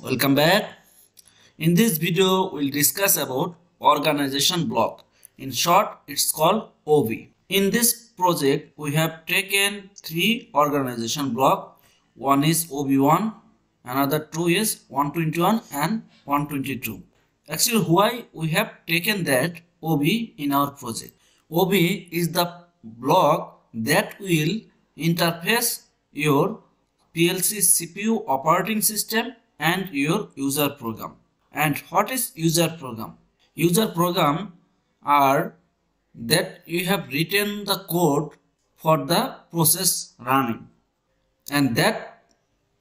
welcome back. In this video we'll discuss about organization block. In short it's called OB in this project we have taken three organization block. One is OB1 another two is 121 and 122 actually why we have taken that OB in our project? OB is the block that will interface your PLC CPU operating system and your user program. And what is user program? User program are that you have written the code for the process running and that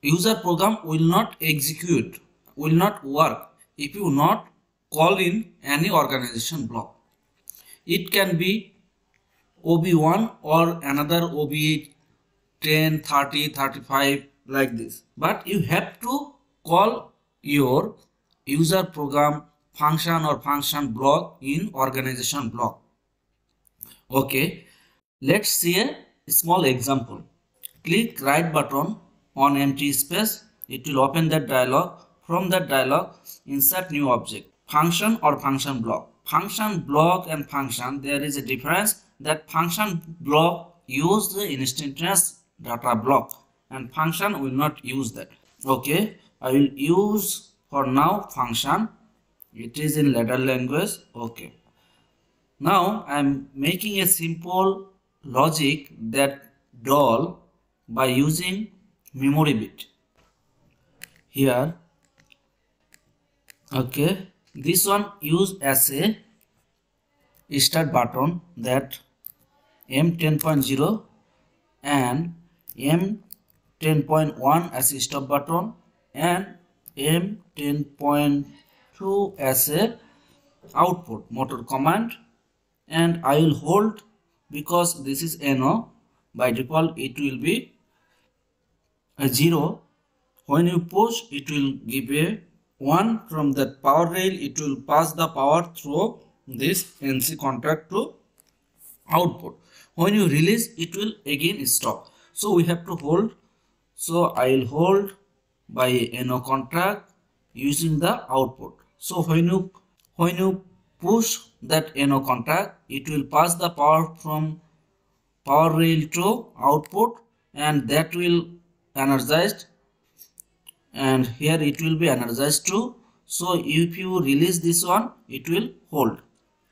user program will not execute will not work if you not call in any organization block it can be ob1 or another ob 10 30 35 like this but you have to call your user program function or function block in organization block. Okay. Let's see a small example. Click right button on empty space. It will open that dialog. From that dialog insert new object. Function or function block. Function block and function there is a difference that function block use the instantaneous data block and function will not use that. Okay i will use for now function it is in ladder language okay now i am making a simple logic that doll by using memory bit here okay this one use as a start button that m10.0 and M10.1 as a stop button and M10.2 as a output motor command and I will hold because this is NO by default it will be a 0 when you push it will give a 1 from that power rail it will pass the power through this NC contact to output. When you release it will again stop. So we have to hold. So i will hold by a no contact using the output. So when you when you push that no contact, it will pass the power from power rail to output and that will energized and here it will be energized too. So if you release this one it will hold.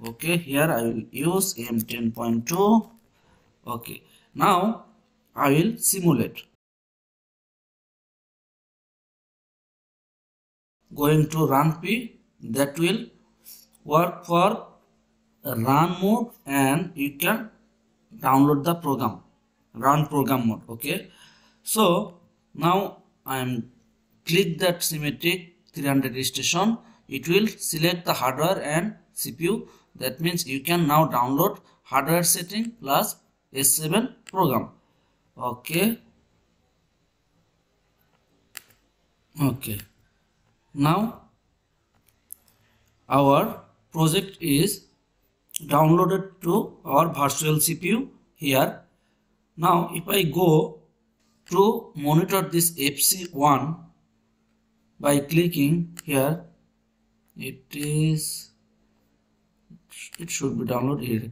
Okay here i will use m10.2 okay now I will simulate. Going to run P that will work for run mode and you can download the program run program mode okay? So now I am click that SIMATIC 300 station. It will select the hardware and CPU that means you can now download hardware setting plus S7 program okay? Okay now our project is downloaded to our virtual CPU here. Now if I go to monitor this FC1 by clicking here it is it should be downloaded here.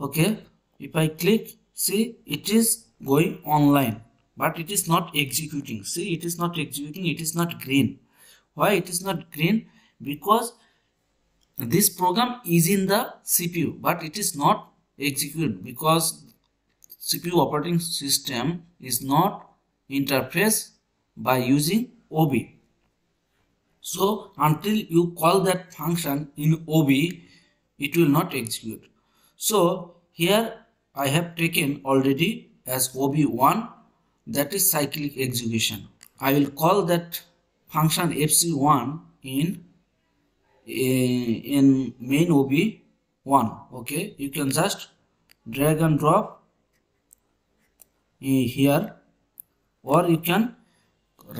Okay if I click see it is going online but it is not executing. See it is not executing it is not green why it is not green? Because this program is in the cpu but it is not executed because cpu operating system is not interface by using ob so until you call that function in ob it will not execute. So here i have taken already as OB1 that is cyclic execution. I will call that function FC1 in in main OB1 okay? You can just drag and drop here or you can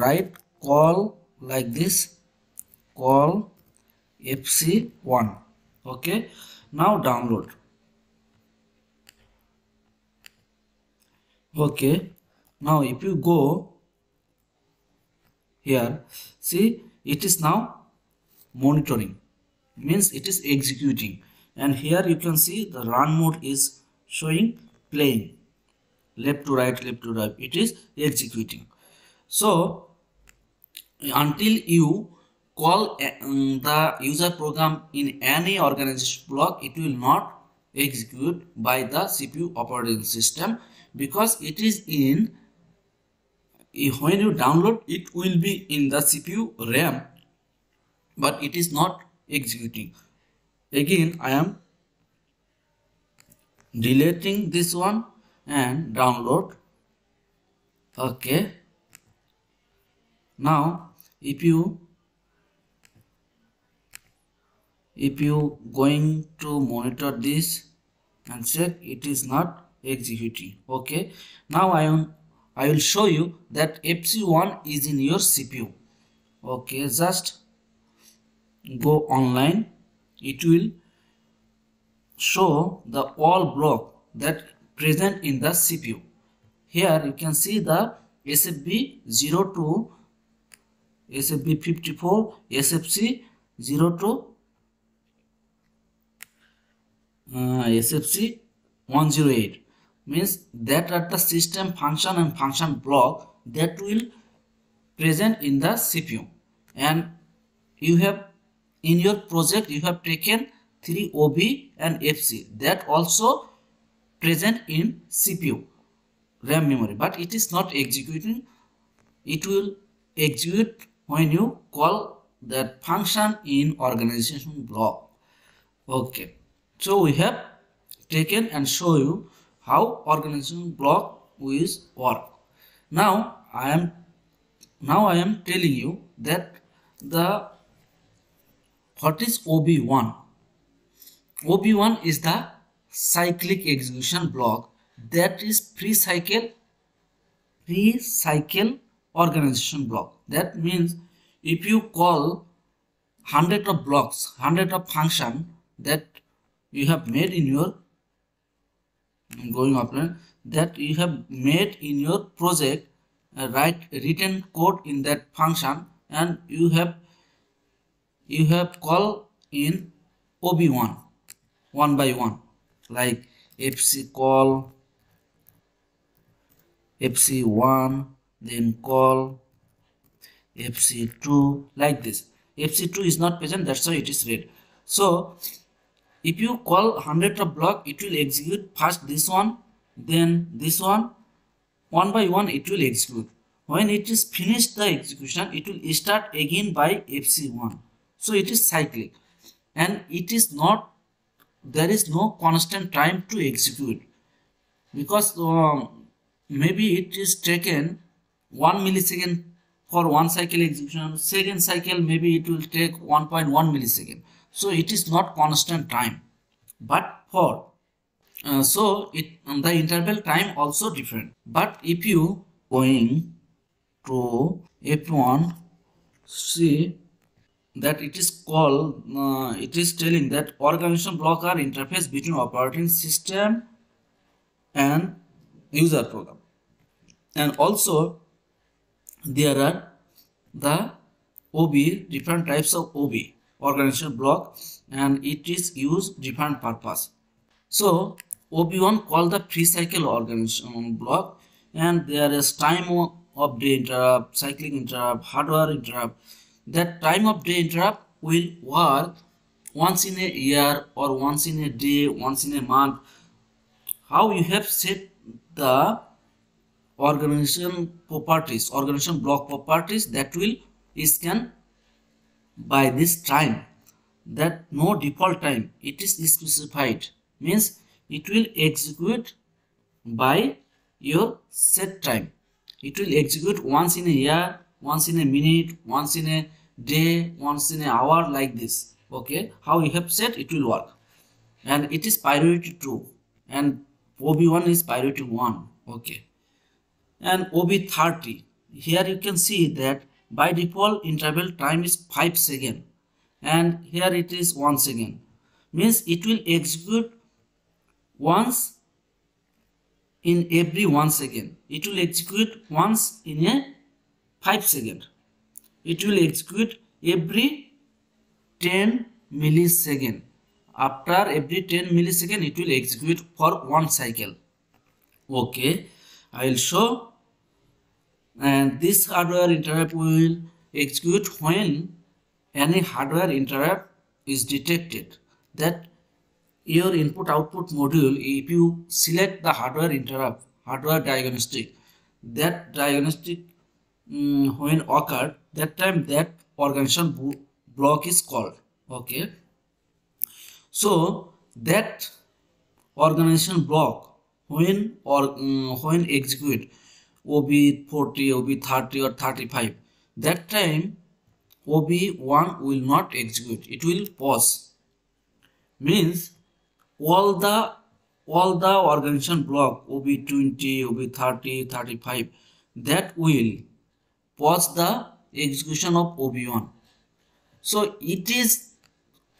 write call like this call fc1 okay? Now download. Okay. Now if you go here. See it is now monitoring. Means it is executing. And here you can see the run mode is showing playing. Left to right left to right. It is executing. So until you call um, the user program in any organization block it will not execute by the cpu operating system because it is in when you download it will be in the cpu ram but it is not executing. Again i am deleting this one and download. Okay. Now if you if you going to monitor this and check it is not executing. Okay. Now i am i will show you that fc1 is in your cpu okay just go online. It will show the all block that present in the CPU. Here you can see the SFB02, SFB54, SFC02, uh, SFC108 means that are the system function and function block that will present in the CPU and you have in your project you have taken 3 OB and FC that also present in CPU RAM memory. But it is not executing. It will execute when you call that function in organization block. Okay. So we have taken and show you how organization block will work now i am now i am telling you that the what is ob1 ob1 is the cyclic execution block that is free-cycle free-cycle organization block. That means if you call hundred of blocks hundred of function that you have made in your going up that you have made in your project uh, write written code in that function and you have you have call in ob1 one by one like fc call fc1 then call fc2 like this. Fc2 is not present that's why it is red. So if you call 100 of block it will execute first this one then this one. One by one it will execute. When it is finished the execution it will start again by fc1 so it is cyclic. And it is not there is no constant time to execute. Because um, maybe it is taken 1 millisecond for one cycle execution second cycle maybe it will take 1.1 millisecond so it is not constant time. But for uh, so it the interval time also different. But if you going to f1 see that it is called uh, it is telling that organization block are interface between operating system and user program. And also there are the OB different types of OB organization block and it is used different purpose so OB1 called the free-cycle organization block and there is time of day interrupt cyclic interrupt hardware interrupt that time of day interrupt will work once in a year or once in a day, once in a month. How you have set the organization properties, organization block properties that will scan by this time that no default time it is specified means it will execute by your set time. It will execute once in a year once in a minute once in a day once in an hour like this. Okay? How you have set it will work. And it is priority 2 and ob1 is priority 1 okay? And ob30 here you can see that by default interval time is 5 second. And here it is 1 second. Means it will execute once in every 1 second. It will execute once in a 5 second. It will execute every 10 millisecond. After every 10 millisecond it will execute for one cycle. Okay i will show and this hardware interrupt will execute when any hardware interrupt is detected. That your input output module if you select the hardware interrupt hardware diagnostic that diagnostic um, when occurred that time that organization block is called okay? So that organization block when or um, when execute ob 40 ob 30 or 35 that time ob1 will not execute. It will pause. Means all the all the organization block ob20 ob30 35 that will pause the execution of ob1 so it is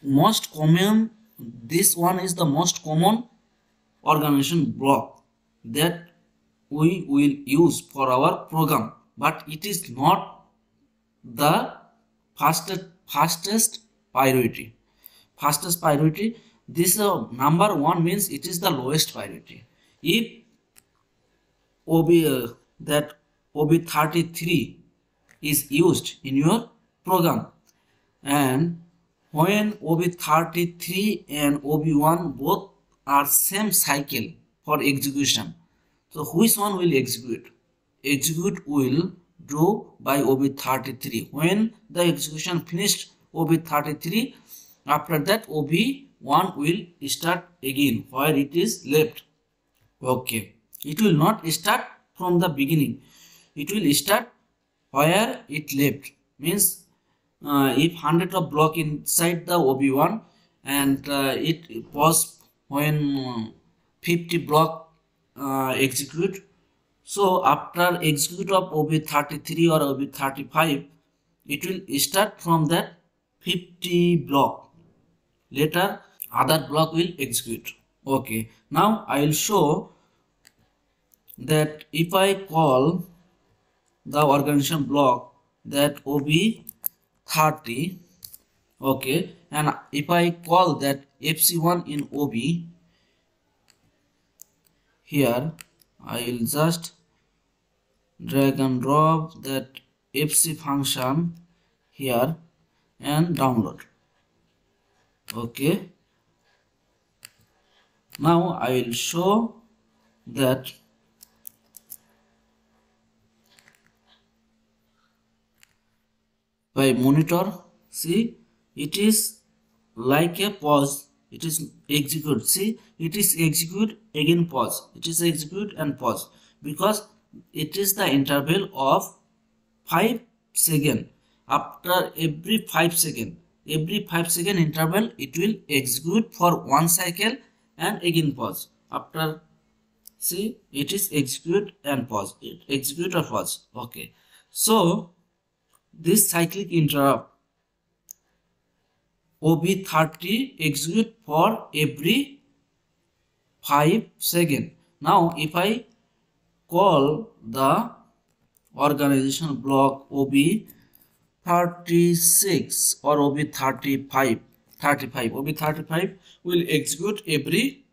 most common this one is the most common organization block that we will use for our program but it is not the fastest fastest priority fastest priority this uh, number one means it is the lowest priority if ob uh, that ob33 is used in your program and when ob33 and ob1 both are same cycle for execution so which one will execute? Execute will do by ob33 when the execution finished ob33 after that ob1 will start again. Where it is left? Okay. It will not start from the beginning. It will start where it left. Means uh, if 100 of block inside the ob1 and uh, it was when uh, 50 block Uh, execute. So after execute of ob33 or ob35 it will start from that 50 block. Later other block will execute. Okay. Now i will show that if i call the organization block that ob30 okay and if i call that fc1 in ob here i will just drag and drop that fc function here and download. Okay. Now i will show that by monitor see it is like a pause it is execute. See it is execute again pause. It is execute and pause. Because it is the interval of 5 second. After every 5 second every 5 second interval it will execute for one cycle and again pause. After see it is execute and pause. It execute or pause. Okay. So this cyclic interrupt OB30 execute for every 5 second. Now if I call the organization block OB36 or OB35 35 OB35 will execute every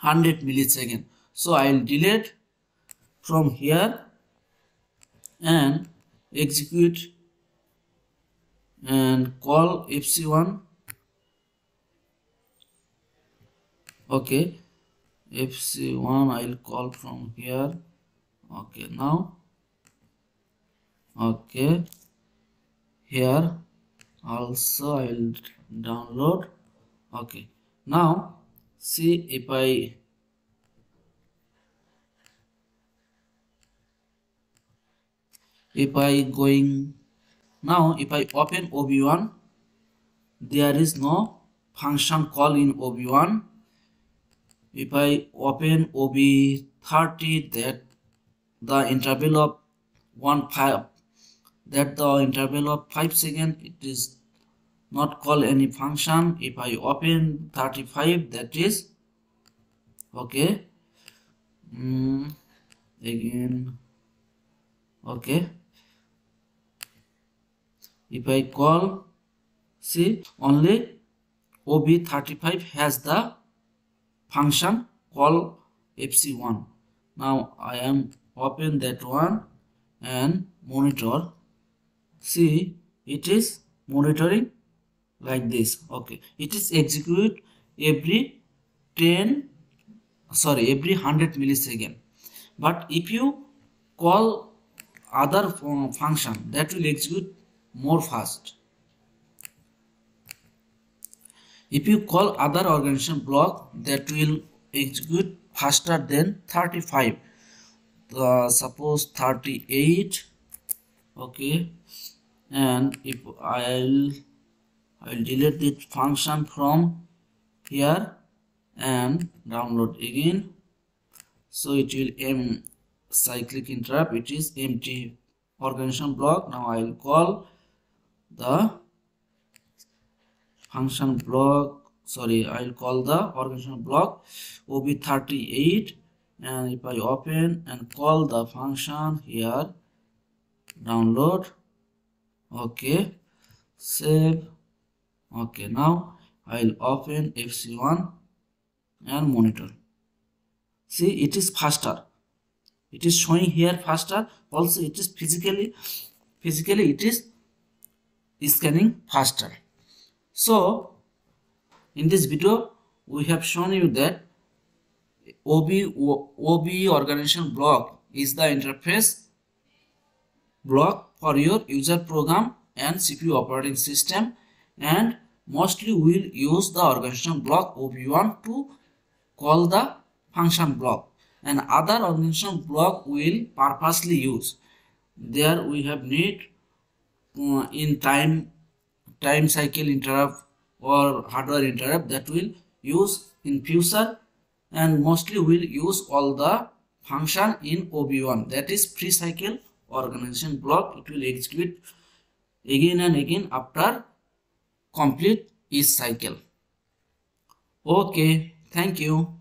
100 millisecond. So I will delete from here and execute and call fc1 okay. Fc1 i'll call from here. Okay now. Okay. Here. Also i'll download. Okay. Now see if i if i going now if I open OB1, there is no function call in OB1. If I open OB30 that the interval of 1 5 that the interval of 5 second it is not call any function. If I open 35 that is okay. Mm, again okay if I call see only OB35 has the function call FC1 now I am open that one and monitor. See it is monitoring like this. Okay. It is execute every 10 sorry every 100 millisecond. But if you call other function that will execute more fast. If you call other organization block that will execute faster than 35 uh, suppose 38 okay and if I'll I'll delete this function from here and download again. So it will m cyclic interrupt it is empty organization block. Now I will call the function block sorry I'll call the organization block ob38 and if I open and call the function here download. Okay save. Okay now I'll open FC1 and monitor. See it is faster. It is showing here faster. Also it is physically physically it is scanning faster. So in this video we have shown you that OB, OB organization block is the interface block for your user program and CPU operating system and mostly we'll use the organization block OB1 to call the function block. And other organization block will purposely use. There we have need Uh, in time time cycle interrupt or hardware interrupt that will use in future and mostly will use all the function in OB1 that is free-cycle organization block. It will execute again and again after complete each cycle. Okay. Thank you